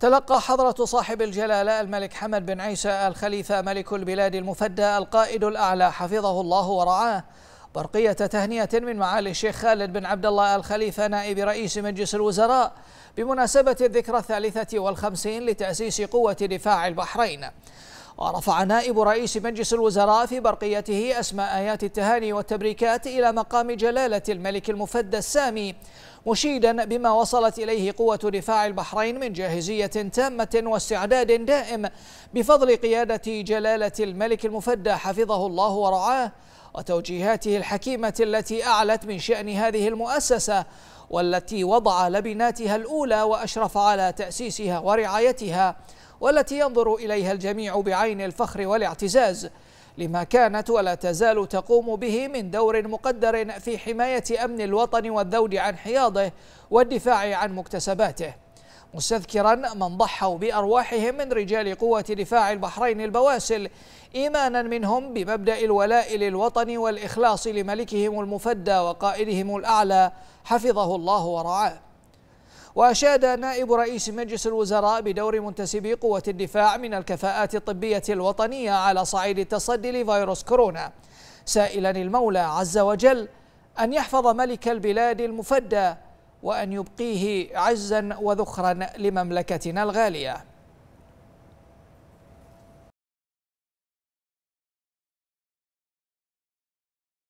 تلقى حضرة صاحب الجلالة الملك حمد بن عيسى الخليفة ملك البلاد المفدى القائد الأعلى حفظه الله ورعاه. برقية تهنئة من معالي الشيخ خالد بن عبد الله الخليفة نائب رئيس مجلس الوزراء بمناسبة الذكرى الثالثة والخمسين لتأسيس قوة دفاع البحرين. ورفع نائب رئيس مجلس الوزراء في برقيته أسماء آيات التهاني والتبريكات إلى مقام جلالة الملك المفدى السامي مشيدا بما وصلت إليه قوة دفاع البحرين من جاهزية تامة واستعداد دائم بفضل قيادة جلالة الملك المفدى حفظه الله ورعاه وتوجيهاته الحكيمة التي أعلت من شأن هذه المؤسسة والتي وضع لبناتها الأولى وأشرف على تأسيسها ورعايتها والتي ينظر إليها الجميع بعين الفخر والاعتزاز لما كانت ولا تزال تقوم به من دور مقدر في حماية أمن الوطن والذود عن حياضه والدفاع عن مكتسباته. مستذكرا من ضحوا بأرواحهم من رجال قوة دفاع البحرين البواسل إيمانا منهم بمبدأ الولاء للوطن والإخلاص لملكهم المفدى وقائدهم الأعلى حفظه الله ورعاه. وأشاد نائب رئيس مجلس الوزراء بدور منتسبي قوة الدفاع من الكفاءات الطبية الوطنية على صعيد التصدي لفيروس كورونا. سائلا المولى عز وجل أن يحفظ ملك البلاد المفدى وأن يبقيه عزا وذخرا لمملكتنا الغالية.